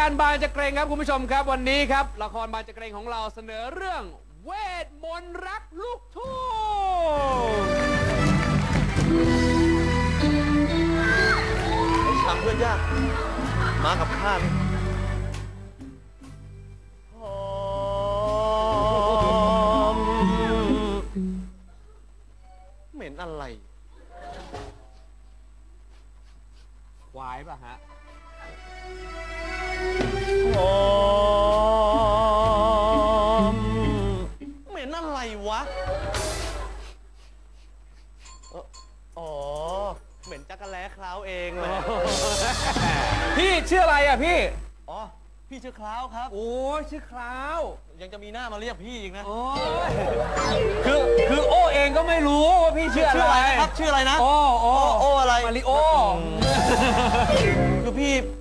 สู่รายการบานจะเกรงครับคุณผู้ชมครับวันนี้ครับ ละครบานจะเกรงของเราเสนอเรื่องเวทมนต์รักลูกทุ่งไอ้ช้างเพื่อนยาก มากับข้านี่หอมเหม็นอะไร ควายป่ะฮะหอ มเหม็นอะไรวะเอ่ออ๋อ เหม็นจักรแล้คราวเองแหละพี่ชื่ออะไรอะพี่ อ๋อ พี่ชื่อคราวครับ โอ้ยชื่อคราวยังจะมีหน้ามาเรียกพี่อีกนะ โอ้ยคือคือโอเองก็ไม่รู้ว่าพี่ชื่อชื่ออะอะไรไรนะครับ ชื่ออะไรนะ โอโอโออะไร มาริโอ คือพี่พี่นัดพี่นัดสา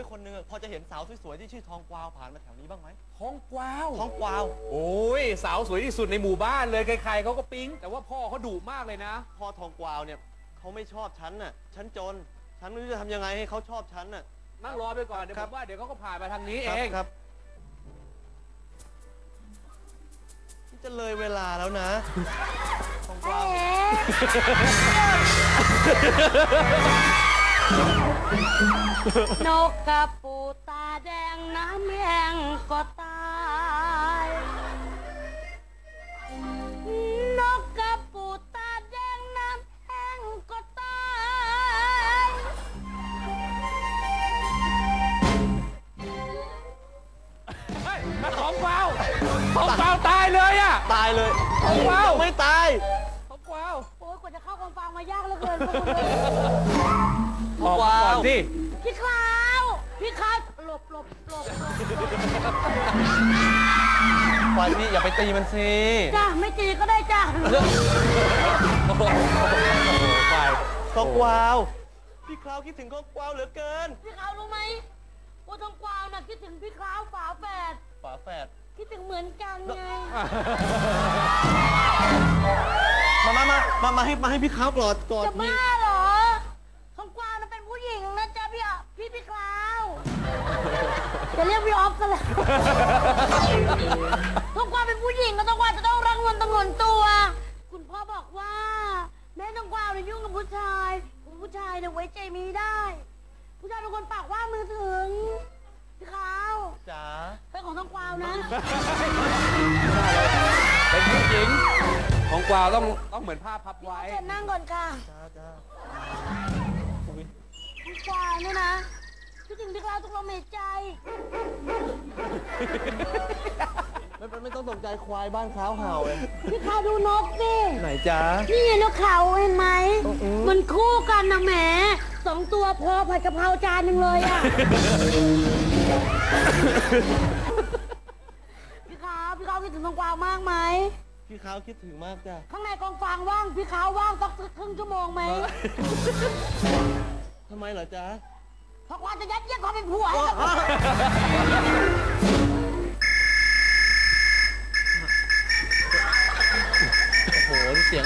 วไว้คนหนึงอะพอจะเห็นสาวสวยๆที่ชื่อทองกวาวผ่านมาแถวนี้บ้างไหมท้องกวาว ทองกวาว โอ้ย สาวสวยที่สุดในหมู่บ้านเลยใครๆเขาก็ปิ๊ง แต่ว่าพ่อเขาดุมากเลยนะ พ่อทองกวาวเนี่ยเขาไม่ชอบฉันน่ะฉันจน ฉันไม่รู้จะทำยังไงให้เขาชอบฉันน่ะ นั่งรอไปก่อน เดี๋ยวคผรับ มว่าเดี๋ยวเขาก็ผ่านมาทางนี้เอครับงครับนี่จะเลยเวลาแล้วนะ ทองกวาว นกกระปูตาแดงน้ำแห้งก็ตาย นกกระปูตาแดงน้ำแห้งก็ตาย เฮ้ยท้องกวาวท้องกวาวตายเลยอะตายเลยทองกวาวไม่ตา อยพี่อย่าไปตีมันสิจ้าไม่ตีก็ได้จ้าไปทองกวาว พี่คราวคิดถึงทองกวาวเหลือเกิน พี่คราวรู้ไหมว่าทองกวาวน่ะคิดถึงพี่คราวฝาแฝดฝาแฝดคิดถึงเหมือนกันไง มามามามามาให้มาให้พี่คราวกอดกอดจะพี่บ้า มือนผ้าพับไว้ เชิญนั่งก่อนค่ะจ้าจ้าทองกวาวเนี่ยนะคิดถึงพี่ขาวทุกลมหายใจ ไม่ไม่ไม่ต้องตกใจควายบ้านคราวเห่าเลยพี่ขาวดูนกสิไหนจ๊ะ นี่ไงนกเขาเห็นไหม อืออือมันคู่กันนะแหมสองตัวพอผัดกะเพราจานหนึ่งเลยอะ พี่ขาวพี่ขาวคิดถึงทองกวาวมากไหม พี่คราวคิดถึงมากจ้ะข้างในกองฟางว่าง พี่ขาวว่างสักครึ่งชั่วโมงไหมทำไมเหรอจ๊ะทองกวาวจะยัดเยียดความเป็นผัวให้กับโอ้โหเสียง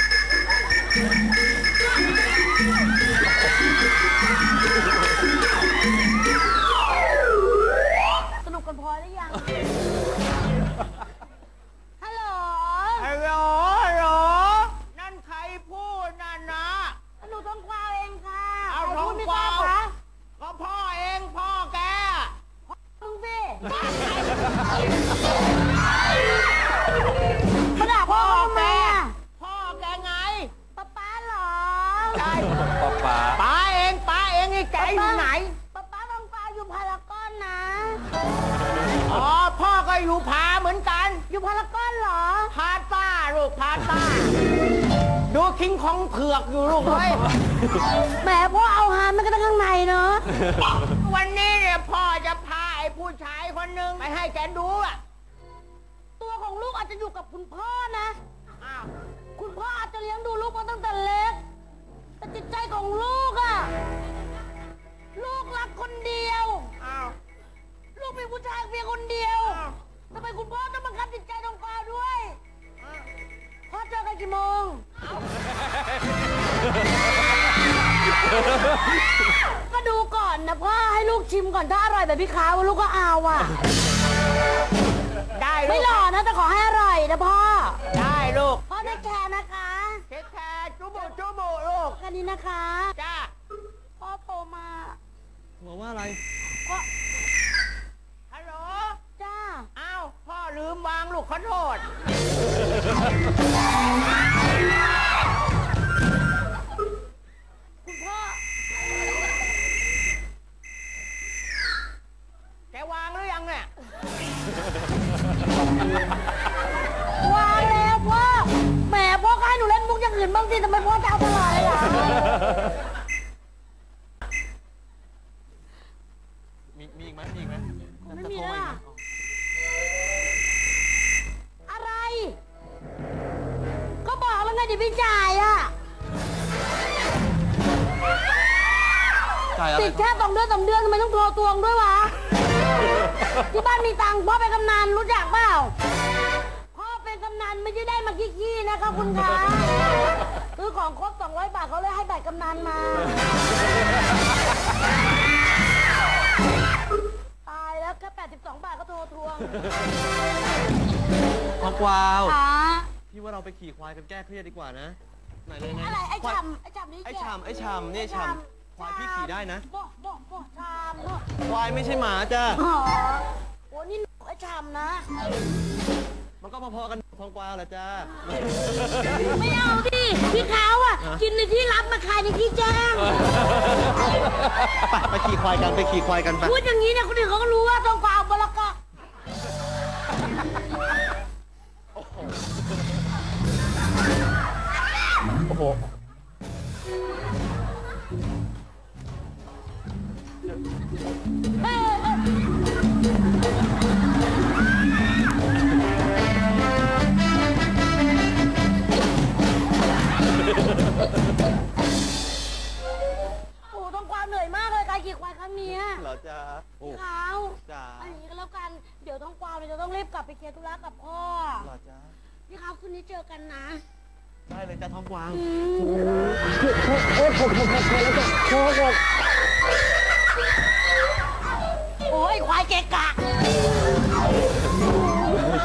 วันนี้เนี่ยพ่อจะพาไอ้ผู้ชายคนหนึ่งไปให้แกดูอะตัวของลูกอาจจะอยู่กับคุณพ่อนะ อ้าว คุณพ่ออาจจะเลี้ยงดูลูกมาตั้งแต่เล็ก แต่จิตใจของลูกอะลูกรักคนเดียว อ้าว ลูกมีผู้ชายเพียงคนเดียวทำไมคุณพ่อต้องบังคับจิตใจน้องกวาวด้วยพ่อเจอกันกี่โมงก็ดูก่ อนนะพ่อให้ลูกชิมก่อนถ้าอร่อยแบบพี่ขาวลูกก็เอาอะ ได้ลูไม่กหล่อนะแต่ขอให้อร่อยนะพ่อ ได้ลูกพ่อได้แคร์นะคะเทคแคร์จุบุจุบุลูกแค่นี้นะคะ จ้าพ่อโทรมาบอกว่าอะไรก็ฮัลโหลจ้าอ้าวพ่อลืมวางลูกขอโทษ ฉ่ำไอ้ฉ่ำนี่ไอ้แกฉ่ำไอ้ฉ่ำนี่ฉ่ำควายพี่ขี่ได้นะโบะโบะโบะฉ่ำโบะควายไม่ใช่หมาจ้ะอ๋อโอ้นี่ไอ้ฉ่ำนะ มันก็พอๆกันทองกวาวแหละจ้า ไม่เอาดิพี่เขาอะ กินในที่รับมาขายในที่แจ้งไปไปขี่ควายกันไปขี่ควายกันไปพูดอย่างนี้เนี่ยคนอื่นเขาก็รู้ว่าต้องกวาวบลกะโอ้โห จ้าโอ้พี่เขาจ้าอันนี้ก็แล้วกัน เดี๋ยวต้องกวาวเนี่ยจะต้องรีบกลับไปเคลียร์ธุระกับพ่อ เหรอจ้าพี่เขาคืนนี้เจอกันนะได้เลยจ้าทองกวาวโอ้ยควายเกะกะ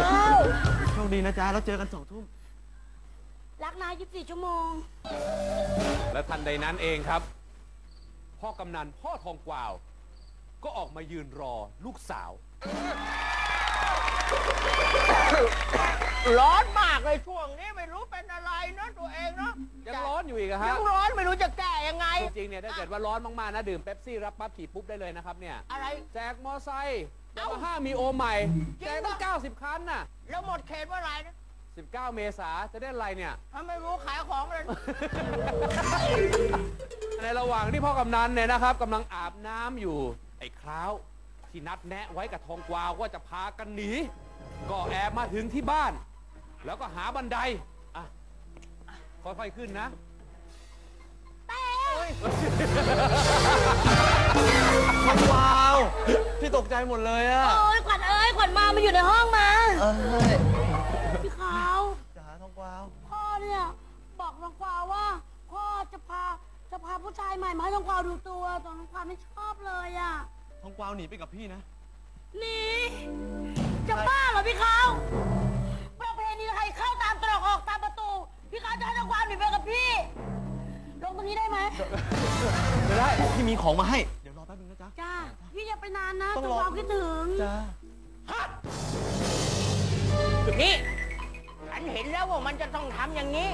อ้าวโชคดีนะจ้าแล้วเจอกันสองทุ่ม รักนาย24 ชั่วโมง และทันใดนั้นเองครับ พ่อกำนันพ่อทองกวาว ก็ออกมายืนรอลูกสาว ร้อนมากเลยช่วงนี้ไม่รู้เป็นอะไรเนาะตัวเองเนาะยังร้อนอยู่อีกอะฮะ ยังร้อนไม่รู้จะแก้ยังไง จริงๆเนี่ยถ้าเกิดว่าร้อนมากๆนะดื่มเป๊ปซี่รับปั๊บขี่ปุ๊บได้เลยนะครับเนี่ย อะไร แจกมอไซค์ยาเอ้ามาฮ่ามีโอใหม่จริแจงกตั้งปะ90 คันน่ะ แล้วหมดเขตเมื่อไหร่นะ19 เมษาจะได้อะไรเนี่ยถ้าไม่รู้ขายของเลยในระหว่างที่พ่อกำนันเนี่ยนะครับกำลังอาบน้ำอยู่ ไอ้คราวที่นัดแนะไว้กับทองกวาวว่าจะพากันหนี ก็แอบมาถึงที่บ้าน แล้วก็หาบันไดอะค่อยๆขึ้นนะทองกวาว พี่ตกใจหมดเลยอะโอ้ยขวัญเอ้ยขวัญมามาอยู่ในห้องมา เอ้ยพี่ขาวจ้าทองกวาว พ่อเนี่ย บอกน้องกวาวว่า พ่อจะพาจะพาผู้ชายใหม่มาให้น้องกวาวดูตัวแต่น้องกวาวไม่ชอบเลยอะทองกวาวหนีไปกับพี่นะ หนี่จะบ้าเหรอพี่ขาวประเพณีใครเข้าตามตรอกออกตามประตู พี่ขาวจะให้น้องกวาวหนีไปกับพี่ ลงตรงนี้ได้ไหมไม่ได้พี่มีของมาให้ เดี๋ยวรอแป๊บนึงนะจ๊ะ จ้า พี่อย่าไปนานนะต้องน้องรอ กวาวคิดถึง จ้านี่ฉันเห็นแล้วว่ามันจะต้องทำอย่างนี้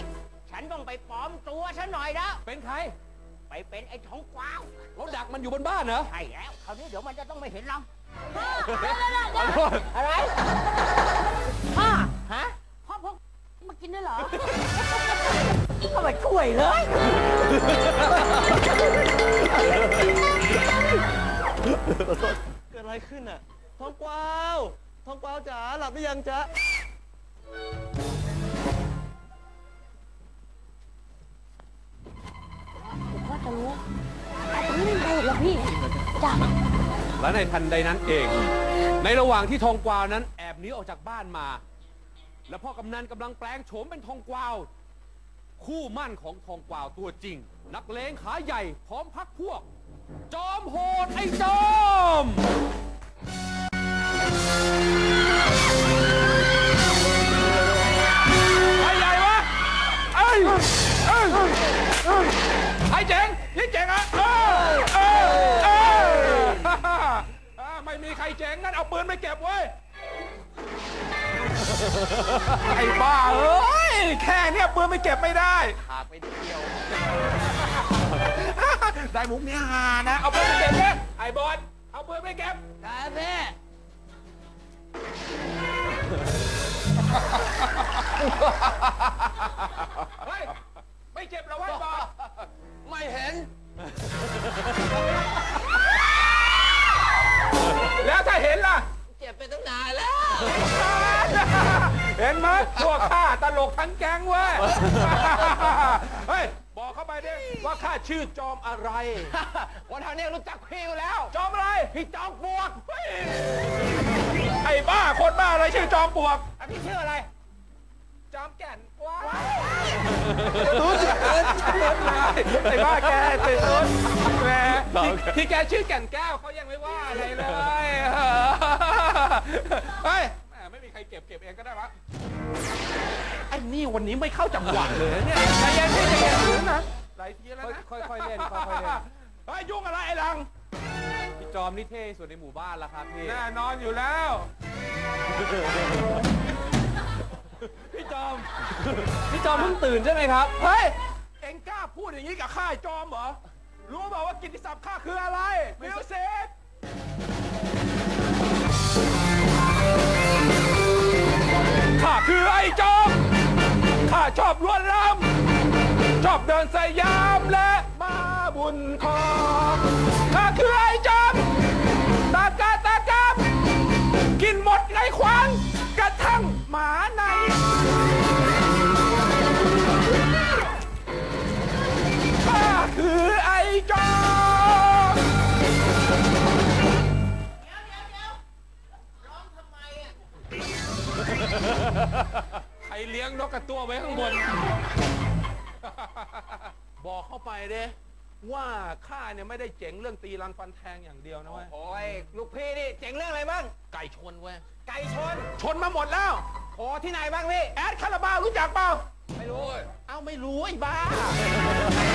ฉันต้องไปปลอมตัวฉันหน่อยแล้ว เป็นใครไป เป็นไอ้ทองกวาวเราดักมันอยู่บนบ้านเหรอใช่แล้วคราวนี้เดี๋ยวมันจะต้องไม่เห็นเราพ่อเดี๋ยวเดี๋ยวเดี๋ยวเดี๋ยวอะไรพ่อฮะพ่อพกมากินด้วยเหรอก็มาช่วยเลยเกิดอะไรขึ้นอะทองกวาวทองกวาวจ๋าหลับหรือยังจ๊ะ และในทันใดนั้นเอง ในระหว่างที่ทองกวาวนั้นแอบหนีออกจากบ้านมา และพ่อกำนันกำลังแปลงโฉมเป็นทองกวาว คู่มั่นของทองกวาวตัวจริง นักเลงขาใหญ่พร้อมพักพวก จอมโหดไอ้จอมไอ้ใหญ่วะไอ้ไอ้ไอ้เจ๋งนี่เจ๋งอะเออเออเอออ่าไม่มีใคร เจ๋งงั้นเอาปืนไปเก็บเว้ย ไอ้บ้าเอ้ย แค่เนี้ยปืนไม่เก็บไม่ได้ขาไปนิดเดียว ได้มุกเนี้ยฮานะ เอาปืนไปเก็บเลยไอ้บอล เอาปืนไปเก็บ ครับพี่เฮ้ย ไม่เจ็บเหรอวะไอ้บอล ไม่เห็น แล้วถ้าเห็นล่ะ เจ็บไปตั้งนานแล้ว เห็นไหมพวกข้าตลกทั้งแก๊งเว้ย เฮ้ย บอกเข้าไปดิว่าข้าชื่อจอมอะไร วันทางนี้รู้จักพี่อยู่แล้ว จอมอะไร พี่จอมปลวกเฮ้ยไอ้บ้าคนบ้าอะไรชื่อจอมปลวกอะพี่ชื่ออะไร จอมแก่นว้าวรู้จักเลยไอ้บ้าแกติดรุนแหมที่ที่แกชื่อแก่นแก้วเขายังไม่ว่าอะไรเลยเฮ้ยแหมไม่มีใครเก็บเก็บเองก็ได้วะไอ้นี่วันนี้ไม่เข้าจังหวะเลยเนี่ยใจเย็นพี่ใจเย็นถือนะหลายทีแล้วนะค่อยๆเล่นค่อยๆเล่นเฮ้ยยุ่งอะไรไอ้ลังพี่จอมนี่เท่สุดในหมู่บ้านแล้วครับพี่แน่นอนอยู่แล้ว พี่จอม พี่จอมเพิ่งตื่นใช่ไหมครับ เฮ้ย เอ็งกล้าพูดอย่างนี้กับข้าไอ้จอมเหรอ รู้เปล่าว่ากิตติศัพท์ข้าคืออะไร มิวสิกข้าคือไอ้จอม ข้าชอบล้วนลำชอบเดินสยามและมาบุญคองข้าคือไอ้จอม ตากาตากามกินหมดไงควางกระทั่ง หมาใน ข้าคือไอ้จอมใครเลี้ยงนกกระตั้วไว้ข้างบน บอกเข้าไปเด้ว่าข้าเนี่ยไม่ได้เจ๋งเรื่องตีรันฟันแทงอย่างเดียวนะเว้ย โอ้ย ลูกพี่นี่ เจ๋งเรื่องอะไรบ้าง ไก่ชนเว้ย ไก่ชน ชนมาหมดแล้ว โอ้ที่ไหนบ้างพี่ แอดคาราบาวรู้จักเปล่า ไม่รู้ เอ้าไม่รู้ไอ้บ้า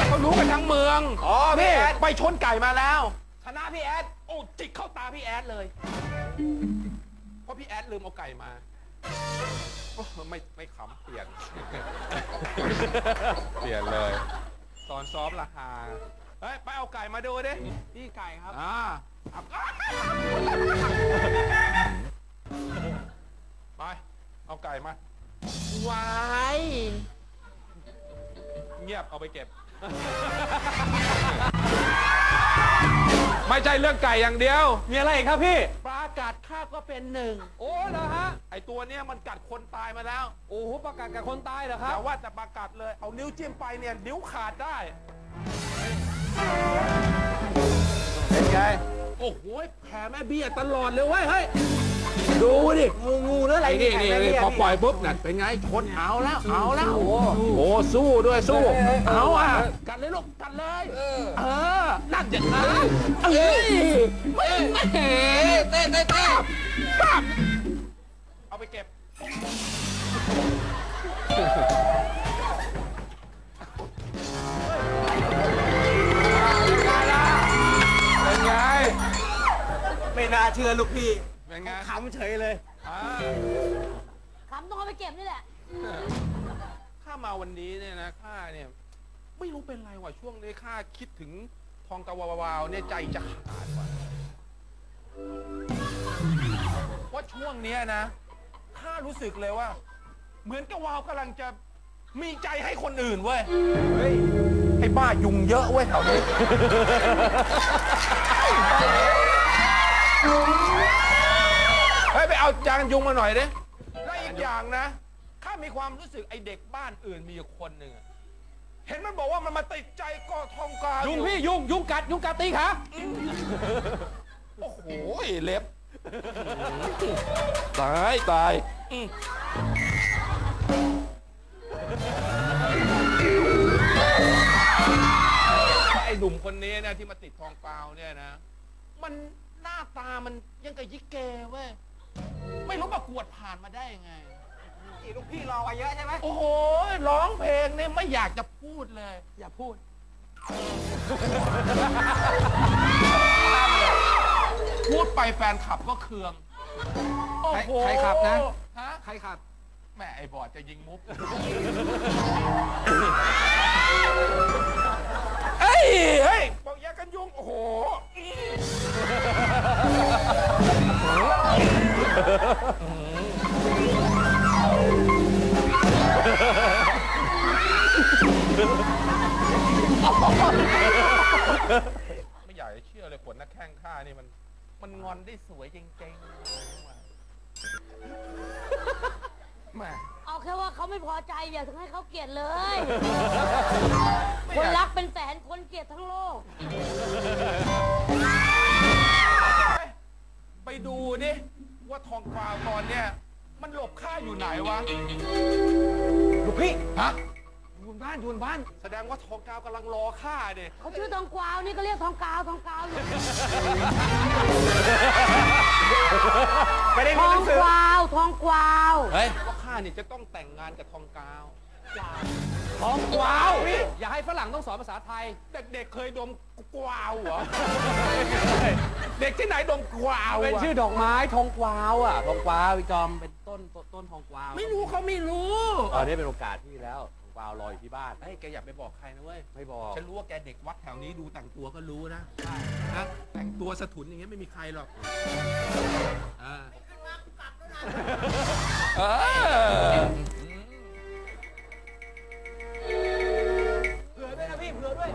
เขารู้กันทั้งเมืองอ๋อพี่นี่แอด ไปชนไก่มาแล้ว ชนะพี่แอด โอ้จิกเข้าตาพี่แอดเลย เพราะพี่แอดลืมเอาไก่มาโอ้ไม่ไม่ขำเปลี่ยน เปลี่ยนเลย ตอนซ้อมราคาเฮ้ย ไปเอาไก่มาดูดิพี่ไก่ครับ อ่าเอา ไป เอาไก่มา วายเงียบเอาไปเก็บ ไม่ใช่เรื่องไก่อย่างเดียว มีอะไรอีกครับพี่ ปลากัดข้าก็เป็นหนึ่งโอ้เหรอฮะ ไอตัวเนี้ยมันกัดคนตายมาแล้วโอ้โหประกาศกับคนตายเหรอครัแต่บ ว่าแต่ปลากัดเลย เอานิ้วจิ้มไปเนี่ย นิ้วขาดได้ เป็นไง โอ้โหแผลแม่เบี้ยตลอดเลยเว้ยเฮ้ย ดูดิงูงูหรืออะไรไอ้นี่นี่แข่งกันี่เยพอปล่อยปุ๊บน่ะเป็นไงชนเอาแล้วเอาแล้วโอ้โหสู้ด้วยสู้เอาอะกัดเลยลูกกัดเลยเออนั่นอย่างนั้นเอ้ยไม่ไม่เต้เต้เต้ปั๊บเอาไปเก็บเป็นไงไม่น่าเชื่อลูกพี่ เป็นไงขำเฉยเลยอ่าคำต้องเอาไปเก็บนี่แหละ ข้ามาวันนี้เนี่ยนะข้าเนี่ย ไม่รู้เป็นไรว่ะช่วงนี้ข้าคิดถึงทองกาวาวาวเนี่ยใจจะขาดว่ะว่าช่วงเนี้ยนะข้ารู้สึกเลยว่า เหมือนกับวาวกำลังจะมีใจให้คนอื่นเว้ยเฮ้ยไอ้บ้ายุงเยอะเว้ยแถวนี้ เฮ้ยไปเอาจานยุงมาหน่อยดิแล้วอีกอย่างนะ ข้ามีความรู้สึกไอ้เด็กบ้านอื่นมีอยู่คนหนึ่งอะเห็นมันบอกว่ามันมาติดใจกอทองกายุยุงพี่ยุงยุงกัดยุงกัดตีขาโอ้โหเล็บ ตายตายอืมไอ้หนุ่มคนนี้เนี่ยที่มาติดทองกวาวเนี่ยนะ มันหน้าตามันยังกับยิเกเว้ย ไม่รู้ประกวดผ่านมาได้ยังไงลูกพี่รอไว้เยอะใช่ไหมโอ้โหร้องเพลงเนี่ยไม่อยากจะพูดเลย อย่าพูด พูดไปแฟนขับก็เคือง โอ้โหใครขับนะ ฮะใครขับแม่ไอ้บอดจะยิงมุก เฮ้ย เฮ้ยบอกอยากันยุง โอ้โห ไม่อยากจะเชื่อเลยขนนักแข้งข้านี่มัน มันงอนได้สวยจริงๆแม่เอาแค่ว่าเขาไม่พอใจอย่าถึงให้เขาเกลียดเลย คนรักเป็นแสนคนเกลียดทั้งโลก ไปดูดิว่าทองกวาวตอนเนี้ยมันหลบข้าอยู่ไหนวะ ลูกพี่ฮะ อยู่บนบ้านอยู่บนบ้าน แสดงว่าทองกวาวกำลังรอข้าดิเขาชื่อทองกวาวนี่ก็เรียกทองกาวทองกาวอยู่ไม่ได้ทมีอหนังงสือกวาวทองกวาว เฮ้ย ว่าข้านี่จะต้องแต่งงานกับทองกวาว ทองกวาวอย่าให้ฝรั่งต้องสอนภาษาไทย เด็กๆเคยดมกวาวเหรอ เด็กที่ไหนดมกวาวเป็นอะชื่อดอกไม้ทองกวาวอะทองกวาวพี่จอมเป็นต้นต้นต้นทองกวาวไม่รู้เขาไม่รู้ตอนนี้เป็นโอกาสที่แล้วทองกวาวรออยู่ที่บ้านเฮ้ยแกอย่าไปบอกใครนะเว้ยไม่บอก ฉันรู้ว่าแกเด็กวัดแถวนี้ดูแต่งตัวก็รู้นะนะแต่งตัวสะทุนอย่างเงี้ยไม่มีใครหรอกเออเออ เผื่อด้วยนะพี่เผื่อด้วย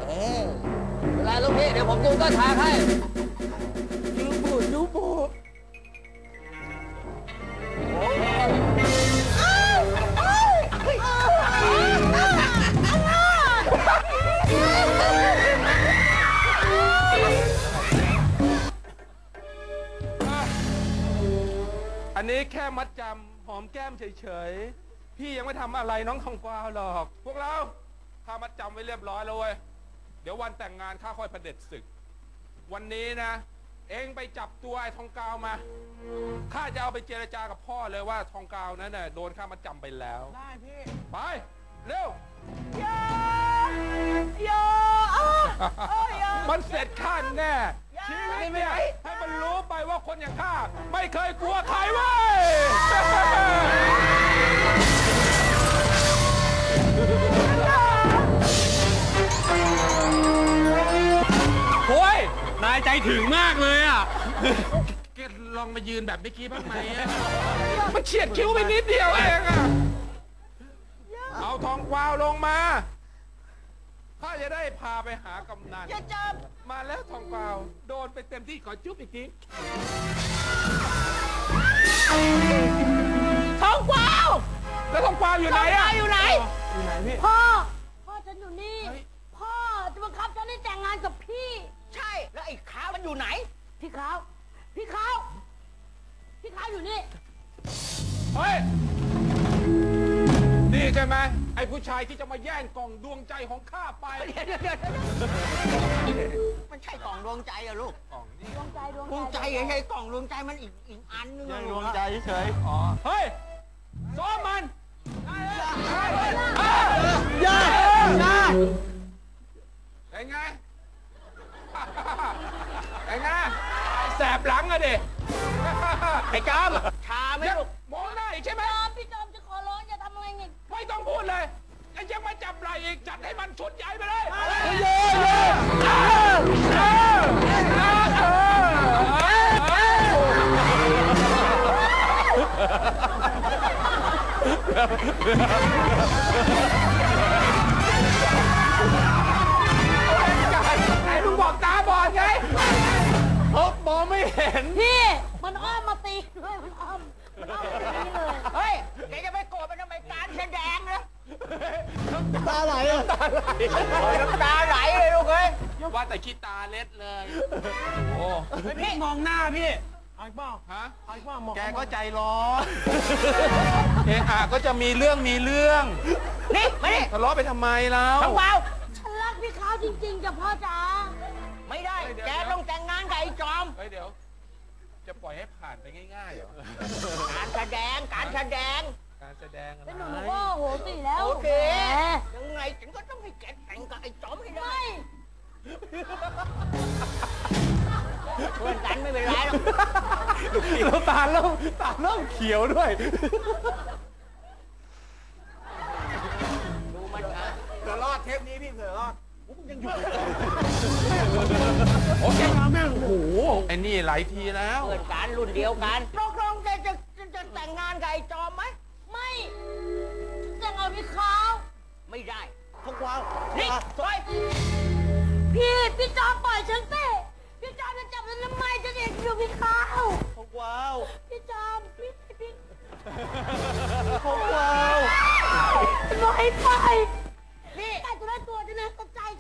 เวลาลูกพี่เดี๋ยวผมดูต้นทางให้อันนี้แค่มัดจำหอมแก้มเฉยๆ พี่ยังไม่ทำอะไรน้องทองกวาวหรอก พวกเราข้ามัดจำไว้เรียบร้อยแล้วเว้ยเดี๋ยววันแต่งงานข้าค่อยประเด็จศึก วันนี้นะ เองไปจับตัวไอ้ทองกาวมาข้าจะเอาไปเจรจากับพ่อเลยว่าทองกาวนั้นน่ะโดนข้ามัดจำไปแล้ว ได้พี่ ไป เร็วมันเสร็จข้าแน่ชีวิตเนี่ยให้มันรู้ไปว่าคนอย่างข้าไม่เคยกลัวใครเว้ยายใจถึงมากเลยอะแกลองมายืนแบบเมื่อกี้บ้างไหมอะมันเฉียดคิ้วไปนิดเดียวเองอะเอาทองกวาวลงมาข้าจะได้พาไปหากำนัน อย่าจับมาแล้วทองกวาว โดนไปเต็มที่ขอจุ๊บอีกทีทองกวาวแล้วทองกวาวอยู่ไหนอะอยู่ไหนพ่อ พ่อฉันอยู่นี่ พ่อจะบังคับฉันให้แต่งงานกับพี่ใช่ แล้วไอ้ขาวมันอยู่ไหน พี่ขาว พี่ขาว พี่ขาวอยู่นี่ เฮ้ย นี่ใช่ไหมไอ้ผู้ชายที่จะมาแย่งกล่องดวงใจของข้าไปเดี๋ยวเดี๋ยวเดี๋ยวมันใช่กล่องดวงใจอะลูก กล่องนี่ดวงใจ ดวงดวงใจไม่ใช่กล่องดวงใจมันอีกอีกอันนึงยัอะงลูดวกงใจเฉยอ๋อเฮ้ยซ้อมมันย่าย่าเป็นไงเป็นไง แสบหลังอะดิไอ้จอมชาไหมยังลูกมองหน้าอีกใช่ไหมจอมพี่จอมจะขอร้องอย่าทำอะไรอีกไม่ต้องพูดเลยไอ้ยังมาจับไหล่อีก จัดให้มันชุดใหญ่ไปเลยไองไม่เห็น พี่มันอ้อมมาตีด้วยมันอ้อมมันอ้อมมาตีเลย เฮ้ยแกจะไปโกรธมันทำไมการแสดงนะตาไหลอะน้ำตาไหลเลยลูกเอ้ยว่าแต่ขี้ตาเล็ดเลย โอ้พี่มองหน้าพี่เอาอีกเปล่าฮะเอาอีกเปล่ามองแกก็ใจร้อนเอะอะก็จะมีเรื่องมีเรื่อง นี่มานี่ทะเลาะไปทำไมแล้วทองกวาวฉันรักพี่ขาวจริงๆจ้ะพ่อจ๋า จอม เฮ้ยเดี๋ยว จะปล่อยให้ผ่านไปง่ายๆเหรอ การแสดงการแสดง การแสดงอะไรเป็นหนูหนูก็โหสิแล้วโอเค แหมยังไงฉันก็ต้องให้แกแต่งกับไอ้จอมให้ได้ไม่เพื่อนกันไม่เป็นไรหรอกแล้วตาเริ่มตาเริ่มเขียวด้วย ดูมันอะเผื่อรอดเทปนี้พี่เผื่อรอด โอเคมาแม่งโอ้โหไอ้นี่หลายทีแล้วเพื่อนกันรุ่นเดียวกันตกลงแกจะจะจะแต่งงานกับไอ้จอมไหมไม่แต่งเอาพี่เขาไม่ได้ทองกวาวนี่อะถอยพี่พี่จอมปล่อยฉันสิพี่จอมจะจับฉันทำไมฉันเห็นอยู่พี่เขาทองกวาวพี่จอมพี่พี่ทองกวาวปล่อยไป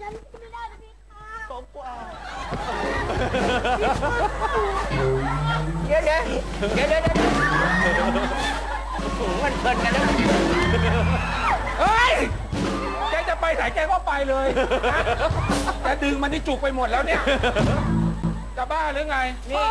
สนใจฉันไม่ได้นะพี่เขาทองกวาวเดี๋ยวเดี๋ยวเดี๋ยวเดี๋ยวเดี๋ยวโอ้โหมันเพลินกันแล้วเฮ้ยแกจะไปไหนแกก็ไปเลยนะแกดึงมันนี่จุกไปหมดแล้วเนี่ยจะบ้าหรือไงนี่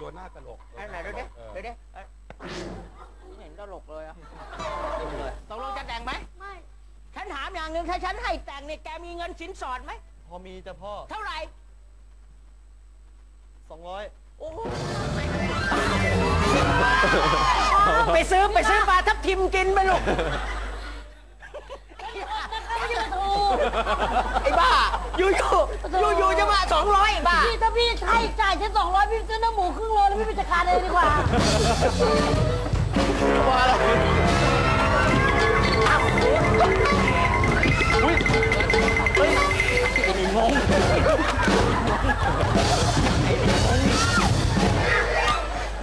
โดนหน้าตลกไอ้ไหนเดี๋ยวดิเดี๋ยวดิเอ้ยไม่เห็นตลกเลยอะตกลงจะแต่งไหม ไม่ฉันถามอย่างหนึ่งถ้าฉันให้แต่งเนี่ยแกมีเงินสินสอดไหม พอมีจ้ะพ่อเท่าไหร่ สองร้อยโอ้โหไปซื้อไปซื้อปลาทับทิมกินไปลูกไม่ใช่ถูกไอ้บ้า อยู่อยู่อยู่อยู่จะมาสองร้อยบ้าพี่ถ้าพี่ให้จ่ายฉันสองร้อยพี่ซื้อเนื้อหมูครึ่งโลแล้วพี่ไปจัดการเลยดีกว่า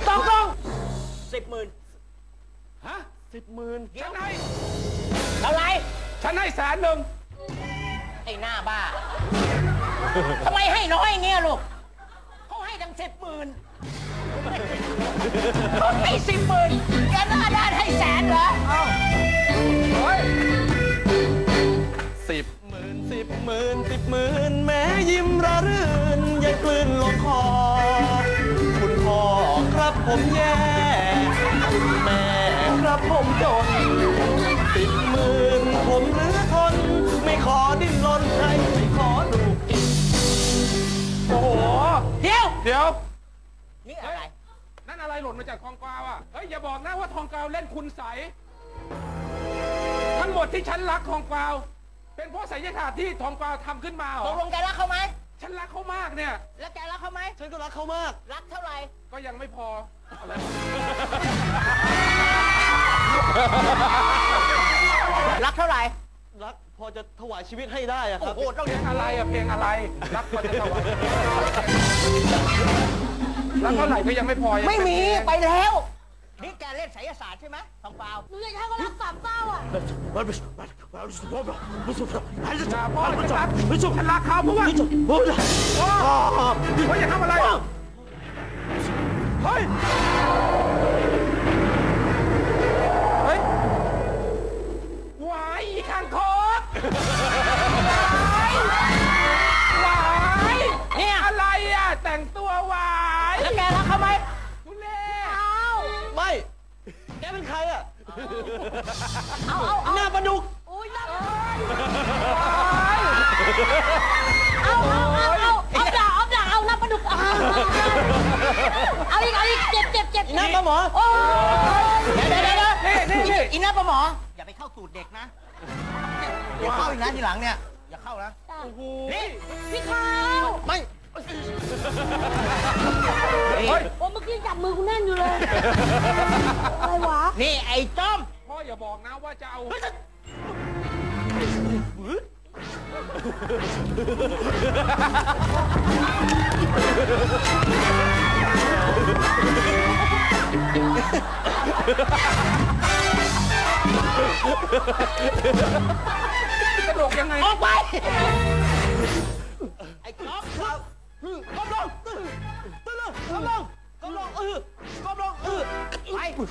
ตกลงสิบหมื่นฮะสิบหมื่นฉันให้เท่าไหร่ฉันให้แสนหนึ่งไอ้หน้าบ้า ทำไมให้น้อยอย่างเงี้ยลูกเขาให้ตั้งสิบหมื่นเขาให้สิบหมื่นแกหน้าด้านให้แสนเหรอเฮ้ยสิบหมื่นสิบหมื่นสิบหมื่นแม้ยิ้มระรื่นยังกลืนลงคอ คุณพ่อครับผมแย่คุณแม่ครับผมจนสิบหมื่นผมเหลือทน ไม่ขอดิ้น โอ้โห เดี๋ยว เดี๋ยว นี่อะไร นั่นอะไรหล่นมาจากทองกวาวอะ เฮ้ย อย่าบอกนะว่าทองกวาวเล่นคุณใสยทั้งหมดที่ฉันรักทองกวาว เป็นเพราะไสยศาสตร์ที่ทองกวาวทำขึ้นมาเหรตอกลงแกรักเขาไหม ฉันรักเขามากเนี่ย แล้วแกรักเขาไหม ฉันก็รักเขามาก รักเท่าไหร่ ก็ยังไม่พออะไรรักเท่าไหร่ รักพอจะถวายชีวิตให้ได้อะคโอ้รับโหต้องเพลงอะไรอะเพลงอะไรรักก็จะถวายรักเท่าไหร่ก็ยังไม่พอยังไม่มีเป็นเพลงไปแล้ว นี่แกเล่นไสยศาสตร์ใช่ไหมทองเปล่าหนูอยากให้เขารักสามเศร้าอะอย่าพ่อฉันรักฉันรักเขาเพราะว่าพ่อพ่ออย่าทำอะไรเฮ้ย เอาเอาเอาหน้าปลาดุกโอ้ยน่าเอาเอาเอาเอาเอาด่าเอาด่าเอาหน้าปลาดุกเอาเอาอีกเอาอีกเจ็บเจ็บเจ็บหน้าปลาหมอโอ้ยเดี๋ยวเดี๋ยวเดี๋ยวนี่นี่นี่อีน่าปะหมอ อย่าไปเข้าสูตรเด็กนะอย่าเข้าอีกนะทีหลังเนี่ย อย่าเข้านะนี่พี่ขาวไม่ เฮ้ยโอ้เมื่อกี้จับมือกูแน่นอยู่เลย อะไรวะ นี่ไอ้จอมพ่ออย่าบอกนะว่าจะเอาเกระโดดยังไง ออกไป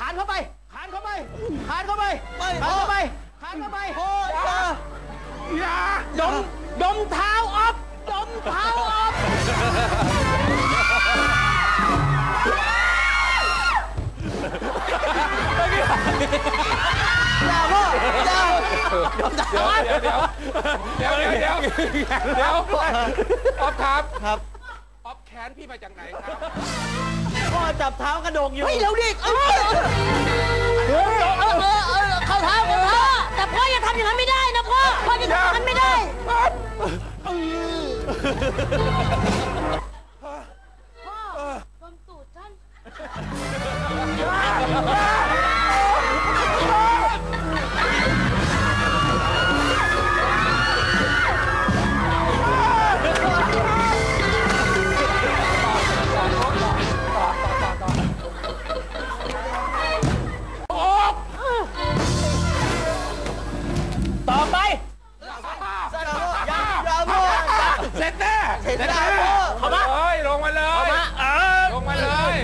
ขานเข้าไป ขานเข้าไป ขานเข้าไปขานเข้าไป ขานเข้าไปอย่าอย่าดม ดมเท้าออฟดมเท้าออฟเดี๋ยวเดี๋ยวเดี๋ยวเดี๋ยวเดี๋ยวออฟครับครับ ออฟแขนพี่มาจากไหนครับ พ่อจับเท้ากระโดงอยู่ เฮ้ยเร็วดิเออเออเออเออเออเข้าเท้าเข้าเท้าพ่อแต่พ่ออย่าทำอย่างนั้นไม่ได้นะพ่อ พ่อจะทำอย่างนั้นไม่ได้ พ่อโดนตูดฉัน น่เสร็จแน่เข้ามาเฮ้ยลงมาเลยเข้ามาเออลงมาเลย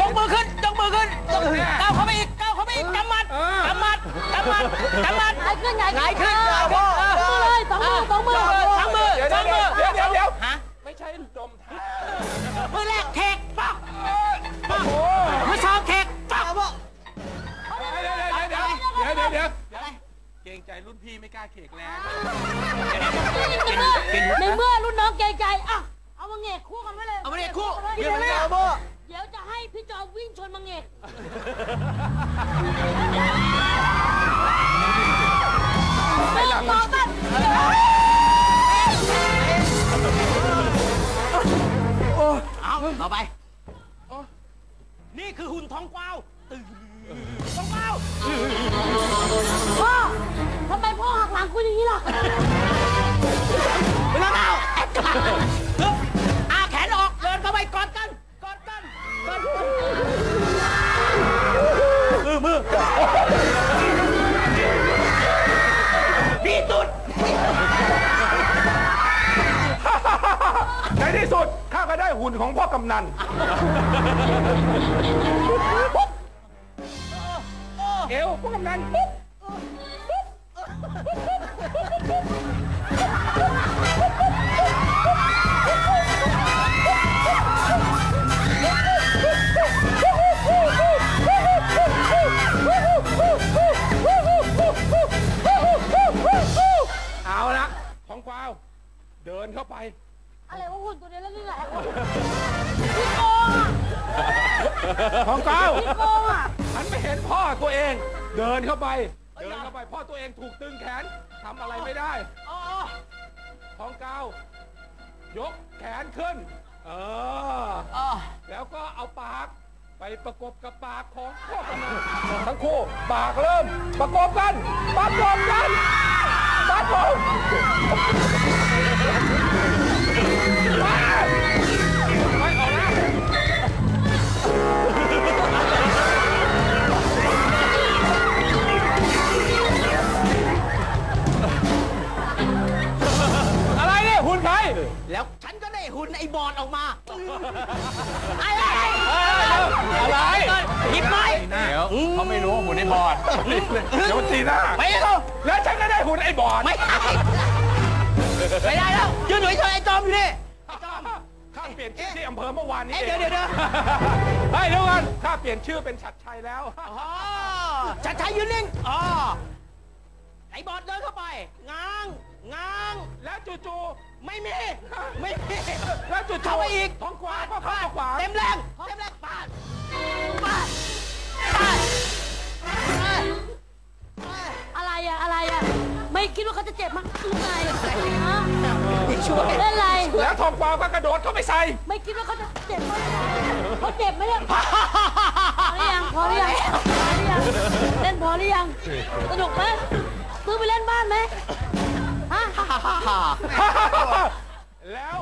ยกมือขึ้นยกมือขึ้นก้าวเข้าไปอีกก้าวเข้าไปอีกกำมัดเออกำมัดกำมัดกำมัดไอ้ขึ้นไงไงขึ้น รงใจรุ่นพี่ไม่กล้าเขกแรง ในเมื่อรุ่นน้องเกรงใจอะเอามาเงกคู่กันไว้เลยเอามาเนี่ยคู่ เดี๋เดี๋ยยววเนะเดี๋ยวจะให้พี่จอมวิ่งชนมาเงกหนึ่งสองสามเอาต่อไป นี่คือหุ่นทองกวาวตื่นทองกวาวพ่อ ทำไมพ่อหักหลังกูอย่างนี้ล่ะไม่ต้องเอาอาแขนออกเดินเข้าไปกอดกันกอดกันกอดกันดีสุดในที่สุดข้าก็ได้หุ่นของพ่อกำนัน เอวพ่อกำนันปุ๊บ วานนี้เอ๊ะเองเดี๋ยวเดี๋ยวเดี๋ยวเฮ้ยเดี๋ยวกันข้าเปลี่ยนชื่อเป็นชัดชัยแล้วอ๋อชัดชัยยืนนิ่งอ๋อไอ้บอดเดินเข้าไป ง้าง ง้าง แล้วจู่ไม่มี ไม่มีๆแล้วจู่ๆเข้าไปอีกท้องกวางก็เข้ามาขวางเต็มแรง เต็มแรงปาดปาดปาดปาดอะไรอะอะไรอะ ไม่คิดว่าเขาจะเจ็บมั้งหรือไงฮะช่วยเล่นอะไร แล้วทองกวางก็กระโดดเข้าไปใส่ ไม่คิดว่าเขาจะเจ็บมั้งเขาเจ็บไหมเนี่ยพอหรือยังพอหรือยังพอหรือยังเล่นพอหรือยังสนุกไหมซื้อไปเล่นบ้านไหมฮะแล้ว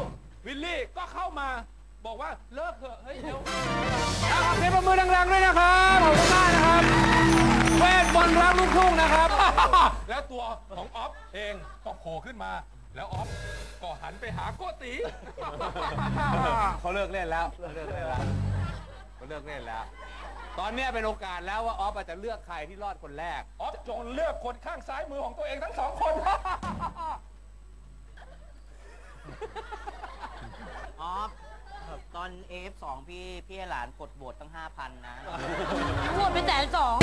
วิลลี่ก็เข้ามาบอกว่าเลิกเถอะเฮ้ยเดี๋ยวเอาเสียงปรบมือดังๆด้วยนะครับขอบคุณมากนะครับ เวทบอลคนรักลูกทุ่งนะครับ แล้วตัวของออฟเองก็โผล่ขึ้นมา แล้วออฟก็หันไปหาโกติ เขาเลิกเล่นแล้วเลิกเล่นแล้วเขาเลิกเล่นแล้ว ตอนเนี้ยเป็นโอกาสแล้วว่าออฟอาจจะเลือกใครที่รอดคนแรก ออฟจงเลือกคนข้างซ้ายมือของตัวเองทั้งสองคนอ๋อ ตอนเอฟสองพี่พี่หลานกดโบทตั้งห้าพันนะ หมดไปแต่สอง